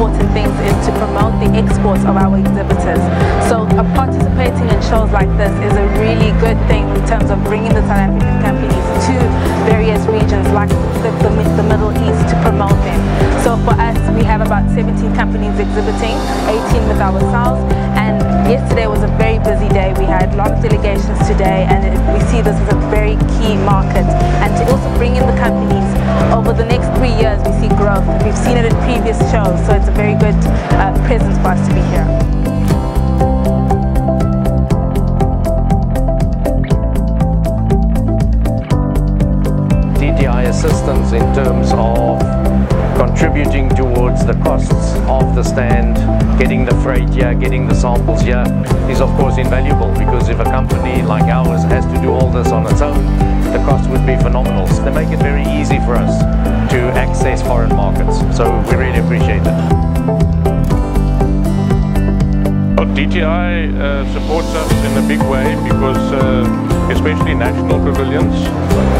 important things is to promote the exports of our exhibitors. So participating in shows like this is a really good thing in terms of bringing the South African companies to various regions like the, the, the Middle East to promote them. So for us, we have about 17 companies exhibiting, 18 with ourselves, and yesterday was a very busy day. We had a lot of delegations today, and we see this as a very key market. And to also bring in the companies growth. We've seen it in previous shows, so it's a very good uh, presence for us to be here. DTI assistance in terms of contributing towards the costs of the stand, getting the freight here, getting the samples here is of course invaluable because if a company like ours has to do all this on its own, the cost would be phenomenal. So they make it very easy for us to access foreign markets. So we really appreciate it. Well, DTI uh, supports us in a big way because uh, especially national pavilions,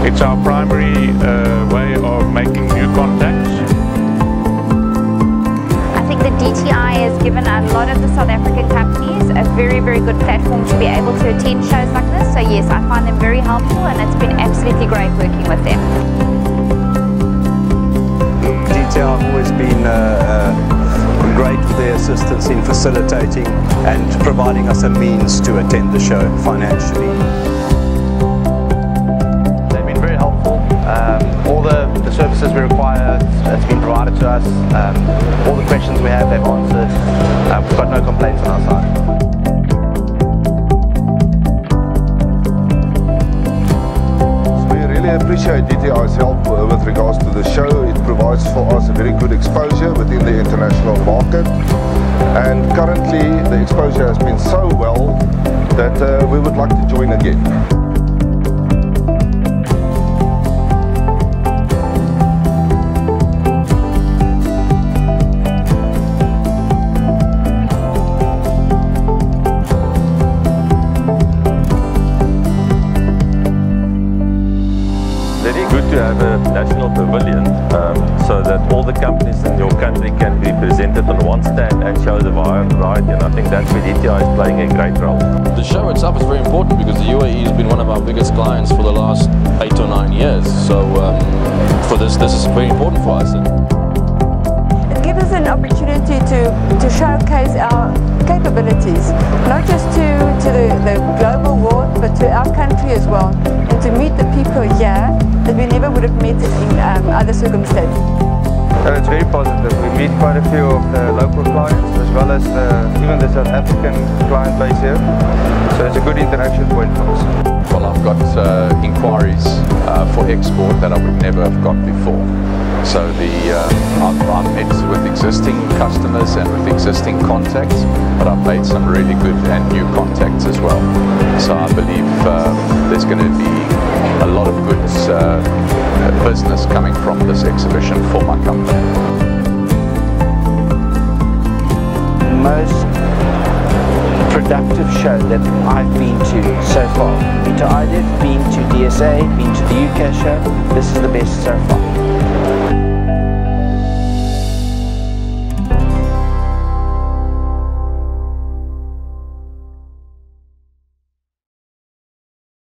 it's our primary uh, way of making new contacts. I think the DTI has given a lot of the South African companies a very, very good platform to be able to attend shows like this. So yes, I find them very helpful and it's been absolutely great working with them. Assistance in facilitating and providing us a means to attend the show financially. They've been very helpful. Um, all the, the services we require has been provided to us. Um, all the questions we have, they've answered. Uh, we've got no complaints on our side. We really appreciate DTI's help with regards to the show. It provides for us a very good exposure within the international market. And currently the exposure has been so well that uh, we would like to join again. Good to have a national pavilion um, so that all the companies in your country can be presented on one stand and show the variety and I think that's where DTI is playing a great role. The show itself is very important because the UAE has been one of our biggest clients for the last eight or nine years so um, for this this is very important for us. It gives us an opportunity to, to showcase our capabilities, not just to, to the, the global world but to that would have met in um, other circumstances. So it's very positive. We meet quite a few of the local clients as well as the, even the South African client base here. So it's a good interaction point for us. Well, I've got uh, inquiries uh, for export that I would never have got before. So the uh, I've, I've met with existing customers and with existing contacts, but I've made some really good and new contacts as well. So I believe uh, there's going to be coming from this exhibition for my company. Most productive show that I've been to so far. Been to IDEF, been to DSA, been to the UK show. This is the best so far.